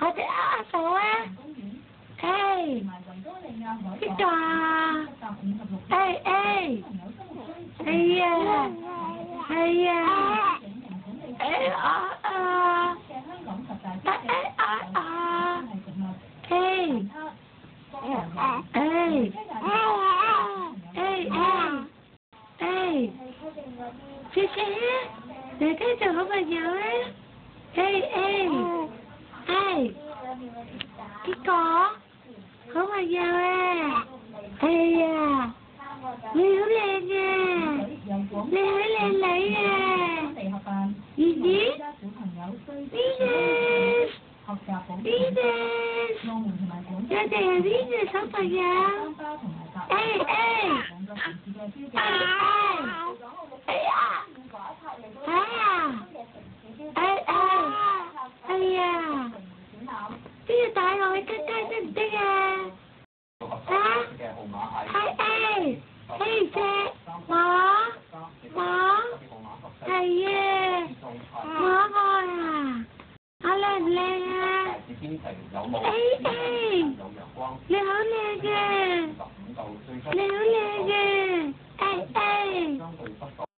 cỏ á ê, cái trò. Ê ê. Ê da ê à. ê ờ ờ ê ê ờ ờ ê. Ê ê. Ê ê. Xí xí. Để cái trường không bao giờ á ê ê ê cái có không mà giờ à. Ê à liếu lên nha. Liếu lên lấy à gì gì đi nè đi nè cho đè đi nè sao phải giờ ê ê ê ê à à ê ê ê à cái gì cái cái cái cái à hả Thầy ê Thầy xe mở mở thầy à mở rồi à nó lên lên à ê ê liễu lên kìa liễu lên